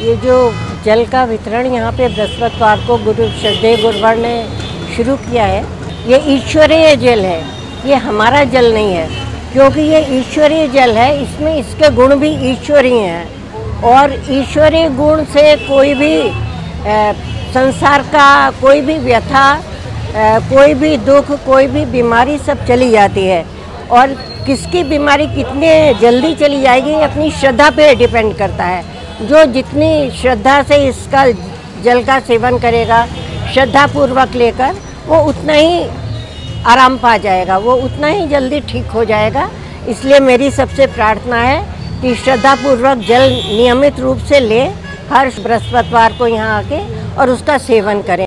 ये जो जल का वितरण यहाँ पे बृहस्पतिवार को गुरु श्रद्धेय गुरुवार ने शुरू किया है ये ईश्वरीय जल है ये हमारा जल नहीं है क्योंकि ये ईश्वरीय जल है इसमें इसके गुण भी ईश्वरीय हैं और ईश्वरीय गुण से कोई भी ए, संसार का कोई भी व्यथा ए, कोई भी दुख कोई भी बीमारी सब चली जाती है और किसकी बीमारी कितने जल्दी चली जाएगी अपनी श्रद्धा पे डिपेंड करता है। जो जितनी श्रद्धा से इसका जल का सेवन करेगा श्रद्धा पूर्वक लेकर, वो उतना ही आराम पा जाएगा, वो उतना ही जल्दी ठीक हो जाएगा। इसलिए मेरी सबसे प्रार्थना है कि श्रद्धापूर्वक जल नियमित रूप से ले हर बृहस्पतिवार को यहाँ आके और उसका सेवन करें।